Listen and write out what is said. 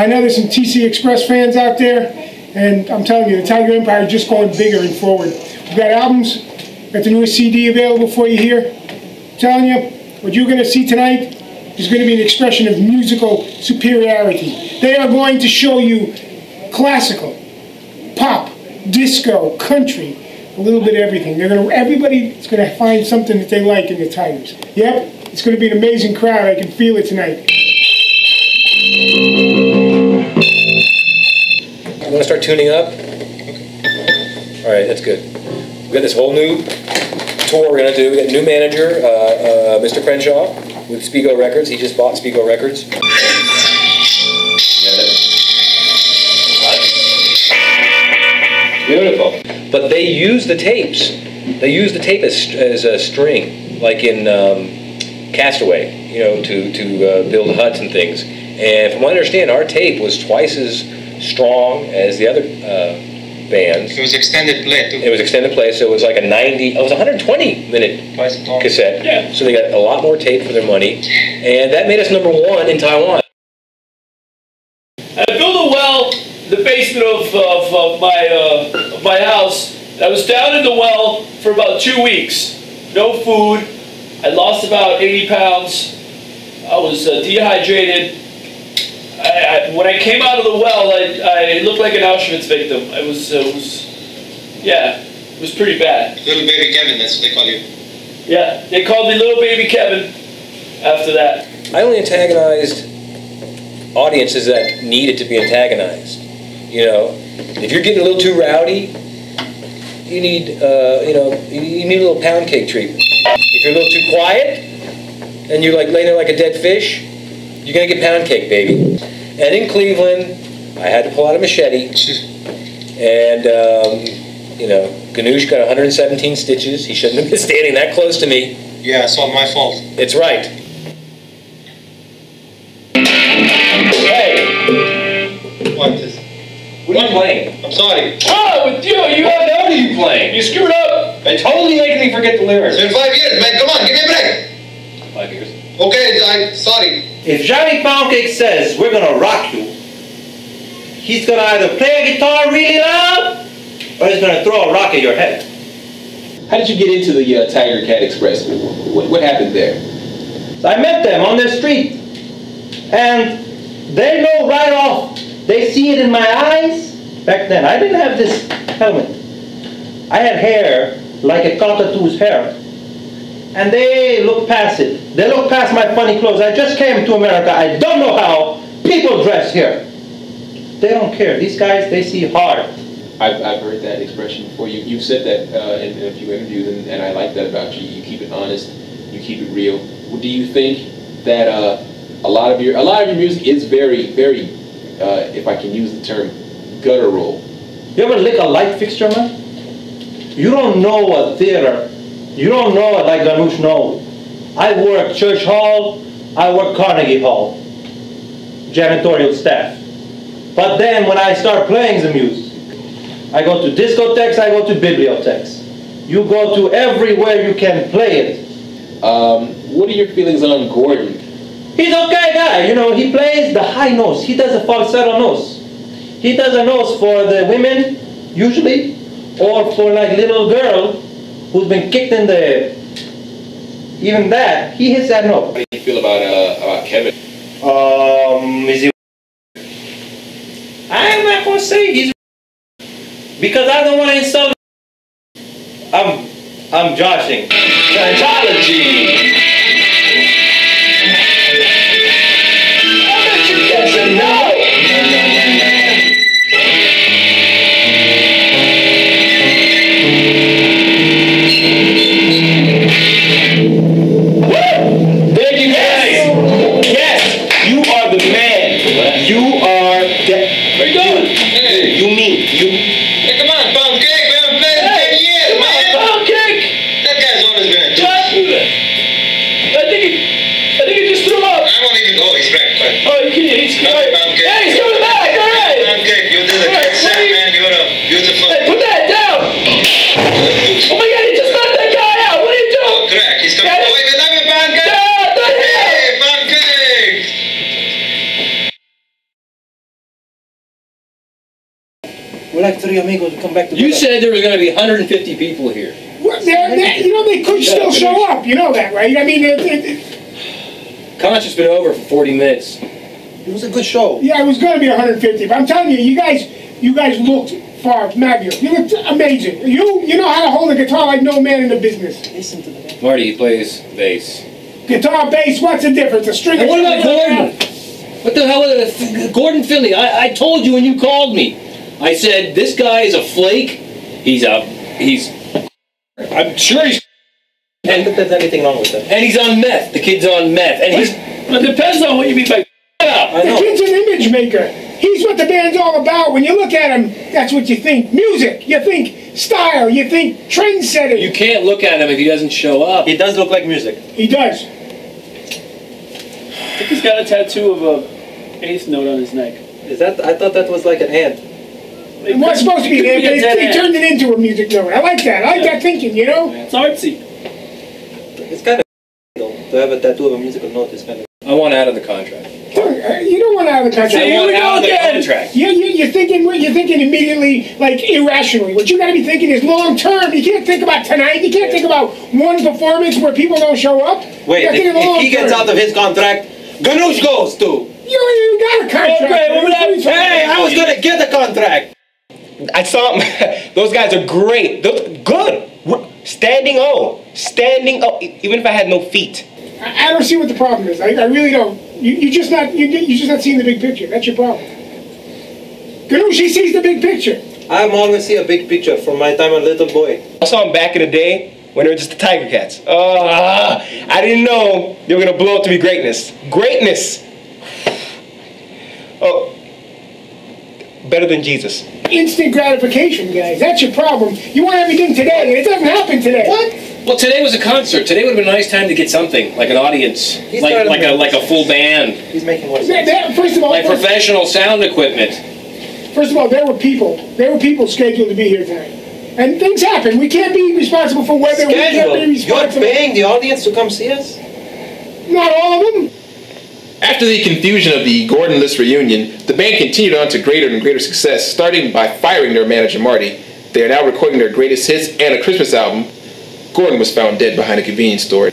I know there's some TC Express fans out there, and I'm telling you, the Tiger Empire is just going bigger and forward. We've got albums, got the newest CD available for you here. I'm telling you, what you're going to see tonight is going to be an expression of musical superiority. They are going to show you classical, pop, disco, country, a little bit of everything. They're going to, everybody's going to find something that they like in the Tigers. Yep, it's going to be an amazing crowd. I can feel it tonight. You want to start tuning up? All right, that's good. We got this whole new tour we're gonna do. We got a new manager, uh, uh, Mr. Crenshaw, with Spigo Records. He just bought Spigo Records. Beautiful. But they use the tapes. They use the tape as, as a string, like in um, Castaway, you know, to, to uh, build huts and things. And from what I understand, our tape was twice as strong as the other uh, bands. It was extended play too. It was extended play, so it was like a 90, it was a 120 minute Twice cassette. Yeah. So they got a lot more tape for their money. And that made us number one in Taiwan. I built a well in the basement of, of, of my, uh, of my house. I was down in the well for about two weeks. No food. I lost about 80 pounds. I was uh, dehydrated. I, I, when I came out of the well, I, I looked like an Auschwitz victim. I was, uh, it was, yeah, it was pretty bad. Little baby Kevin, that's what they call you. Yeah, they called me Little Baby Kevin after that. I only antagonized audiences that needed to be antagonized. You know, if you're getting a little too rowdy, you need, uh, you know, you you need a little pound cake treatment. If you're a little too quiet and you're like laying there like a dead fish, you're gonna get pound cake, baby. And in Cleveland, I had to pull out a machete, and um, you know, Ganoush got 117 stitches. He shouldn't have been standing that close to me. Yeah, it's all my fault. It's right. Hey, What is? What are you playing? I'm sorry. oh, with you, you note are you playing? you screwed up. I totally making me forget the lyrics. It's been five years, man. Come on, give me a break. Five years. Okay, I sorry. If Johnny Poundcake says we're gonna rock you, he's gonna either play a guitar really loud or he's gonna throw a rock at your head. How did you get into the uh, Tiger Cat Express? What, what happened there? So I met them on the street and they know right off. They see it in my eyes. Back then, I didn't have this helmet. I had hair like a cockatoo's hair. And they look past it. They look past my funny clothes. I just came to America. I don't know how people dress here. They don't care. These guys, they see hard. I've, I've heard that expression before. You, you've said that uh, in, in a few interviews, and, and I like that about you. You keep it honest. You keep it real. Do you think that uh, a lot of your a lot of your music is very very, uh, if I can use the term, guttural? You ever lick a light fixture, man? You don't know a theater. You don't know it like Ganoush knows. I work Church Hall. I work Carnegie Hall. Janitorial staff. But then when I start playing the music, I go to discotheques, I go to bibliotheques. You go to everywhere you can play it. Um, what are your feelings on Gordon? He's okay guy, you know, he plays the high notes. He does a falsetto notes. He does a notes for the women, usually, or for like little girl who's been kicked in the, even that, he hits that note. How do you feel about uh, about Kevin? Um, is he? I'm not gonna say he's because I don't want to insult. I'm, I'm joshing. believe. I think he, I think he just threw up. I won't even, go. he's back. But oh, he, he's no, right. I'm good. Hey, he's coming back, all right. I'm good. You did a all good right, man. You're a beautiful. Hey, put that down. Oh my God, he just knocked that guy out. What are you doing? Oh, crack. He's coming. Yeah, oh, wait, another We're like three amigos. Come back to. You said there was going to be 150 people here. Well, they're- they're- you know, they could still up, show up, you know that, right? I mean, it, it, it- Concert's been over for 40 minutes. It was a good show. yeah, it was gonna be 150, but I'm telling you, you guys, you guys looked far fabulous. You looked amazing. You, you know how to hold a guitar like no man in the business. Listen to the. Marty, he plays bass. Guitar, bass, what's the difference? A string. And what about Gordon? What the hell uh, is Gordon Finley? I, I told you when you called me. I said this guy is a flake. He's a he's. I'm sure he's. I don't And, think there's anything wrong with that. and he's on meth. The kid's on meth, and he's. It depends on what you mean by. Shut up. The kid's an image maker. He's what the band's all about. When you look at him, that's what you think. Music. You think style. You think trend setting. You can't look at him if he doesn't show up. He does look like music. he does. I think he's got a tattoo of a eighth note on his neck. Is that? I thought that was like an ant. It was supposed to be It there, but a dead he turned it into a music note. I like that. I like that thinking, you know? It's artsy. It's kind of though to have a tattoo of a musical note is kind of. I want out of the contract. You don't want out of the country. See, I here want we go out of the again. contract. You, you, you're thinking you're thinking immediately like irrationally. What you got to be thinking is long term. You can't think about tonight. You can't think about one performance where people don't show up. Wait, if, if he gets out of his contract, Ganoush goes too. you, you got a contract. Okay, well, What are you talking Hey. I was gonna get a contract. I saw them. Those guys are great. Those, good. Standing O. Standing O. Even if I had no feet. I, I don't see what the problem is. I, I really don't. You, you just not you you just not seeing the big picture. That's your problem. Ganushi sees the big picture. I'm always see a big picture from my time a little boy. I saw them back in the day when they were just the Tiger Cats. Oh, I didn't know they were gonna blow up to be greatness. Greatness. Oh, better than Jesus. Instant gratification, guys. That's your problem. You want everything today, and it doesn't happen today. What? Well, today was a concert. Today would have been a nice time to get something like an audience, He's like like a make- like a full band, He's making more That- sense. that- first of all, like first, professional sound equipment. first of all, there were people. There were people scheduled to be here tonight, and things happen. We can't be responsible for whether we Schedule. can't be You're paying the audience to come see us. Not all of them. After the confusion of the Gordon List reunion, the band continued on to greater and greater success, starting by firing their manager Marty. They are now recording their greatest hits and a Christmas album. Gordon was found dead behind a convenience store.